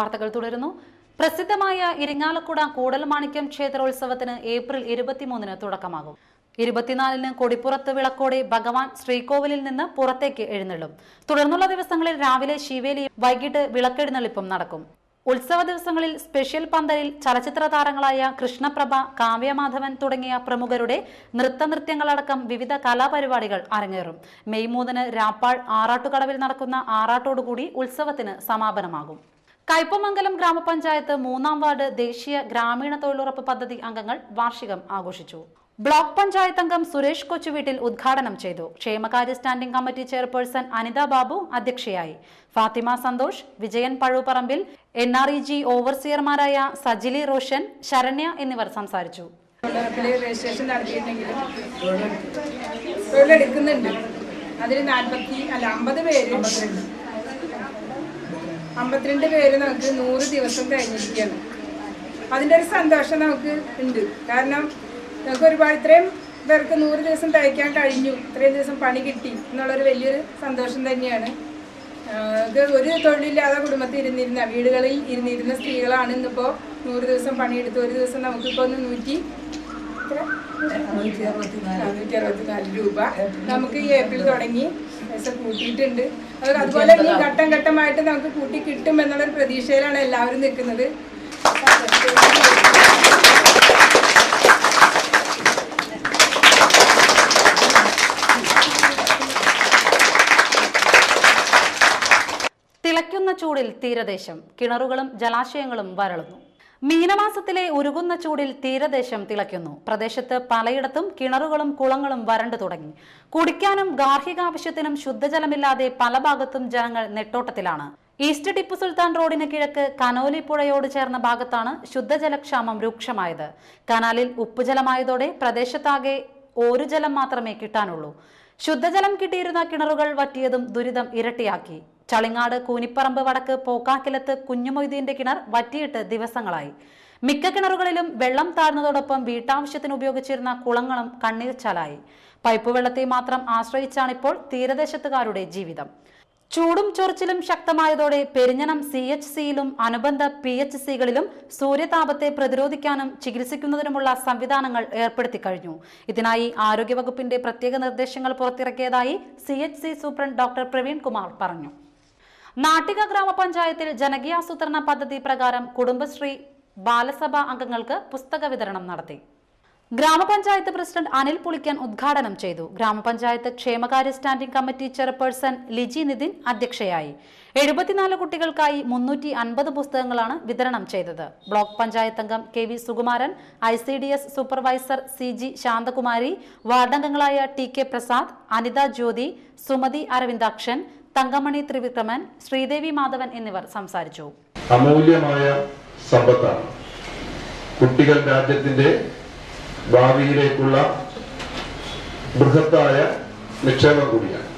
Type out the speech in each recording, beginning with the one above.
വാർത്തകൾ തുടരുന്നു. പ്രസിദ്ധമായ ഇരിങ്ങാലക്കുട കൂടൽമാണിക്യം ക്ഷേത്രോത്സവത്തിന് ഏപ്രിൽ ഇരുപത്തിമൂന്നിന് തുടക്കമാകും. ഇരുപത്തിനാലിന് കൊടിപ്പുറത്ത് വിളക്കോടെ ഭഗവാൻ ശ്രീകോവിലിൽ നിന്ന് പുറത്തേക്ക് എഴുന്നള്ളും. തുടർന്നുള്ള ദിവസങ്ങളിൽ രാവിലെ ശിവേലിയും വൈകിട്ട് വിളക്കെഴുന്നള്ളിപ്പും നടക്കും. ഉത്സവ ദിവസങ്ങളിൽ സ്പെഷ്യൽ പന്തലിൽ ചലച്ചിത്ര താരങ്ങളായ കൃഷ്ണപ്രഭ കാവ്യമാധവൻ തുടങ്ങിയ പ്രമുഖരുടെ നൃത്തനൃത്യങ്ങളടക്കം വിവിധ കലാപരിപാടികൾ അരങ്ങേറും. മെയ് മൂന്നിന് രാപ്പാൾ ആറാട്ടുകടവിൽ നടക്കുന്ന ആറാട്ടോടുകൂടി ഉത്സവത്തിന് സമാപനമാകും. കയ്പമംഗലം ഗ്രാമപഞ്ചായത്ത് മൂന്നാം വാർഡ് ദേശീയ ഗ്രാമീണ തൊഴിലുറപ്പ് പദ്ധതി അംഗങ്ങൾ വാർഷികം ആഘോഷിച്ചു. ബ്ലോക്ക് പഞ്ചായത്ത് അംഗം സുരേഷ് കൊച്ചുവീട്ടിൽ ഉദ്ഘാടനം ചെയ്തു. ക്ഷേമകാര്യ standing committee chairperson Anitha Babu അധ്യക്ഷയായി. Fathima Santhosh Vijayan Pazhuparambil N R E G ഓവർസിയർമാരായ Sajili Roshan Saranya എന്നിവർ സംസാരിച്ചു. രജിസ്ട്രേഷൻ അതിൽ നാൽപ്പത്തി അല്ല അമ്പത് പേര് അമ്പത്തിരണ്ട് പേര് നമുക്ക് നൂറ് ദിവസം കഴിഞ്ഞിരിക്കുകയാണ്. അതിന്റെ ഒരു സന്തോഷം നമുക്ക് ഉണ്ട്. കാരണം നമുക്ക് ഒരുപാട് ഇത്രയും പേർക്ക് നൂറ് ദിവസം തയ്ക്കാൻ കഴിഞ്ഞു. ഇത്രയും ദിവസം പണി കിട്ടി എന്നുള്ളൊരു വലിയൊരു സന്തോഷം തന്നെയാണ്. ഇത് ഒരു തൊഴിലില്ലാതെ കുടുംബത്തിൽ ഇരുന്നിരുന്ന വീടുകളിൽ ഇരുന്നിരുന്ന സ്ത്രീകളാണ് ഇന്നിപ്പോൾ നൂറ് ദിവസം പണിയെടുത്ത് ഒരു ദിവസം നമുക്കിപ്പോൾ ഒന്ന് നൂറ്റി? നൂറ്റി അറുപത്തിനാല് രൂപ നമുക്ക് ഈ ഏപ്രിൽ തുടങ്ങി പൈസ കൂട്ടിയിട്ടുണ്ട്. അത് അതുപോലെ ഇനി ഘട്ടം ഘട്ടമായിട്ട് നമുക്ക് കൂട്ടി കിട്ടും എന്നുള്ളൊരു പ്രതീക്ഷയിലാണ് എല്ലാവരും നിൽക്കുന്നത്. തിളയ്ക്കുന്ന ചൂടിൽ തീരദേശം കിണറുകളും ജലാശയങ്ങളും വരളുന്നു. മീനമാസത്തിലെ ഉരുകുന്ന ചൂടിൽ തീരദേശം തിളയ്ക്കുന്നു. പ്രദേശത്ത് പലയിടത്തും കിണറുകളും കുളങ്ങളും വരണ്ടു തുടങ്ങി. കുടിക്കാനും ഗാർഹികാവശ്യത്തിനും ശുദ്ധജലമില്ലാതെ പല ഭാഗത്തും ജനങ്ങൾ നെട്ടോട്ടത്തിലാണ്. ഈസ്റ്റ് ടിപ്പു സുൽത്താൻ റോഡിന് കിഴക്ക് കനോലി പുഴയോട് ചേർന്ന ഭാഗത്താണ് ശുദ്ധജലക്ഷാമം രൂക്ഷമായത്. കനാലിൽ ഉപ്പുജലമായതോടെ പ്രദേശത്താകെ ഒരു ജലം മാത്രമേ കിട്ടാനുള്ളൂ. ശുദ്ധജലം കിട്ടിയിരുന്ന കിണറുകൾ വറ്റിയതും ദുരിതം ഇരട്ടിയാക്കി. ചളിങ്ങാട് കൂനിപ്പറമ്പ് വടക്ക് പോക്കാക്കിലത്ത് കുഞ്ഞുമൊയ്തീന്റെ കിണർ വറ്റിയിട്ട് ദിവസങ്ങളായി. മിക്ക കിണറുകളിലും വെള്ളം താഴ്ന്നതോടൊപ്പം വീട്ടാവശ്യത്തിന് ഉപയോഗിച്ചിരുന്ന കുളങ്ങളും കണ്ണീർച്ചാലായി. പൈപ്പ് വെള്ളത്തെ മാത്രം ആശ്രയിച്ചാണിപ്പോൾ തീരദേശത്തുകാരുടെ ജീവിതം. ചൂടും ചൊറിച്ചിലും ശക്തമായതോടെ പെരിഞ്ഞനം സി എച്ച് സിയിലും അനുബന്ധ പി എച്ച് സികളിലും സൂര്യതാപത്തെ പ്രതിരോധിക്കാനും ചികിത്സിക്കുന്നതിനുമുള്ള സംവിധാനങ്ങൾ ഏർപ്പെടുത്തി കഴിഞ്ഞു. ഇതിനായി ആരോഗ്യവകുപ്പിന്റെ പ്രത്യേക നിർദ്ദേശങ്ങൾ പുറത്തിറക്കിയതായി C H C superintendent doctor Praveen Kumar പറഞ്ഞു. നാട്ടിക ഗ്രാമപഞ്ചായത്തിൽ ജനകീയാസൂത്രണ പദ്ധതി പ്രകാരം കുടുംബശ്രീ ബാലസഭാ അംഗങ്ങൾക്ക് പുസ്തക വിതരണം നടത്തി. ഗ്രാമപഞ്ചായത്ത് പ്രസിഡന്റ് അനിൽ പുളിക്കൻ ഉദ്ഘാടനം ചെയ്തു. ഗ്രാമപഞ്ചായത്ത് ക്ഷേമകാര്യ standing committee chairperson Liji Nithin അധ്യക്ഷയായി. എഴുപത്തിനാല് കുട്ടികൾക്കായി മുന്നൂറ്റി അൻപത് പുസ്തകങ്ങളാണ് വിതരണം ചെയ്തത്. ബ്ലോക്ക് പഞ്ചായത്ത് അംഗം K V Sukumaran I C D S supervisor C G Santhakumari വാർഡംഗങ്ങളായ T K Prasad Anitha Jyothi Sumathi Aravindakshan Thankamani Thrivikraman Sreedevi Madhavan എന്നിവർ സംസാരിച്ചു. അമൂല്യമായ സമ്പത്താണ്. കുട്ടികൾ രാജ്യത്തിന്റെ ഭാവിയിലേക്കുള്ള ബൃഹത്തായ നിക്ഷേപം കൂടിയാണ്.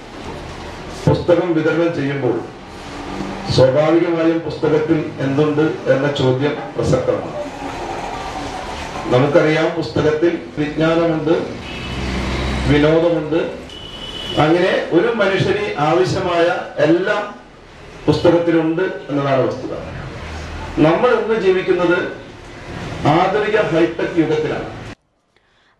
പുസ്തകം വിതരണം ചെയ്യുമ്പോൾ സ്വാഭാവികമായും പുസ്തകത്തിൽ എന്തുണ്ട് എന്ന ചോദ്യം പ്രസക്തമാണ്. നമുക്കറിയാം പുസ്തകത്തിൽ വിജ്ഞാനമുണ്ട് വിനോദമുണ്ട്. അങ്ങനെ ഒരു മനുഷ്യന് ആവശ്യമായ എല്ലാം പുസ്തകത്തിലുണ്ട് എന്നതാണ് വസ്തുത. നമ്മൾ ഇന്ന് ജീവിക്കുന്നത് ആധുനിക ഹൈടെക് യുഗത്തിലാണ്.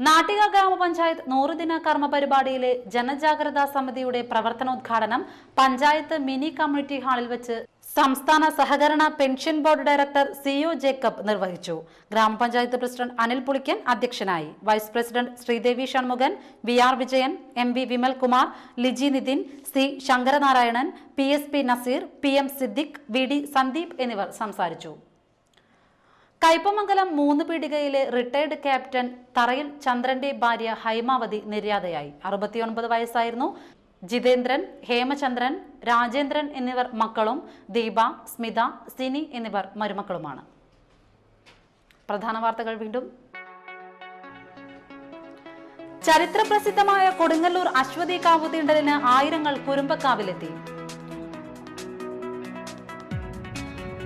നാട്ടിക ഗ്രാമപഞ്ചായത്ത് നൂറുദിന കർമ്മ പരിപാടിയിലെ ജനജാഗ്രതാ സമിതിയുടെ പ്രവർത്തനോദ്ഘാടനം പഞ്ചായത്ത് മിനി കമ്മ്യൂണിറ്റി ഹാളിൽ വെച്ച് സംസ്ഥാന സഹകരണ pension board director C O Jacob നിർവഹിച്ചു. ഗ്രാമപഞ്ചായത്ത് പ്രസിഡന്റ് അനിൽ പുളിക്കൻ അധ്യക്ഷനായി. Vice president Sreedevi Shanmukhan V R Vijayan M V Vimalkumar Liji Nithin C Sankaranarayanan P S P Nazeer P M Siddique V D Sandeep എന്നിവർ സംസാരിച്ചു. കയ്പമംഗലം മൂന്ന് പീടികയിലെ retired captain തറയിൽ ചന്ദ്രന്റെ ഭാര്യ ഹൈമാവതി നിര്യാതയായി. അറുപത്തിയൊൻപത് വയസ്സായിരുന്നു. ജിതേന്ദ്രൻ ഹേമചന്ദ്രൻ രാജേന്ദ്രൻ എന്നിവർ മക്കളും ദീപ സ്മിത സിനി എന്നിവർ മരുമക്കളുമാണ്. പ്രധാന വാർത്തകൾ വീണ്ടും. ചരിത്രപ്രസിദ്ധമായ കൊടുങ്ങല്ലൂർ അശ്വതി കാവുതീണ്ടലിന് ആയിരങ്ങൾ കുരുമ്പക്കാവിലെത്തി.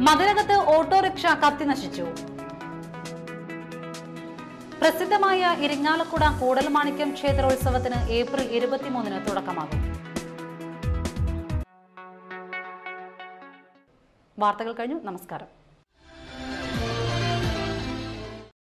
മതിലകത്ത് ഓട്ടോറിക്ഷ കത്തിനശിച്ചു പ്രസിദ്ധമായ ഇരിങ്ങാലക്കുട കൂടൽമാണിക്യം ക്ഷേത്രോത്സവത്തിന് ഏപ്രിൽ ഇരുപത്തിമൂന്നിന് തുടക്കമാകും. വാർത്തകൾ കഴിഞ്ഞു. നമസ്കാരം.